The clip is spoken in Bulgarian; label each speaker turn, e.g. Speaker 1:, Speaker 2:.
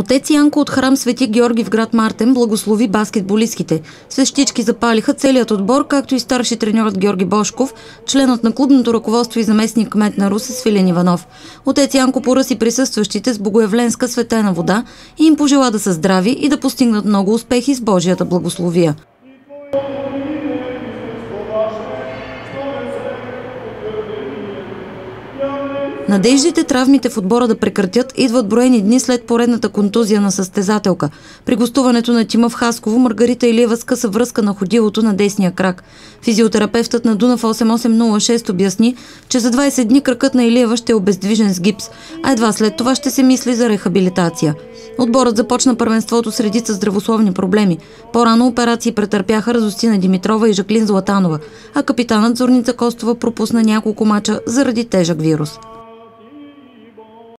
Speaker 1: Отец Янко от храм Свети Георги в град Мартен благослови баскетболистките. Свещички запалиха целият отбор, както и старши треньорът Георги Бошков, членът на клубното ръководство и заместник кмет на Русе Свилен Иванов. Отец Янко поръси присъстващите с богоявленска светена вода и им пожела да са здрави и да постигнат много успехи с Божията благословия. Надеждите травмите в отбора да прекратят идват броени дни след поредната контузия на състезателка. При гостуването на тима в Хасково Маргарита Илиева скъса връзка на ходилото на десния крак. Физиотерапевтът на Дунав 8806 обясни, че за 20 дни кракът на Илиева ще е обездвижен с гипс, а едва след това ще се мисли за рехабилитация. Отборът започна първенството с редица здравословни проблеми. По-рано операции претърпяха Разостина Димитрова и Жаклин Златанова, а капитанът Зорница Костова пропусна няколко мача заради тежък вирус.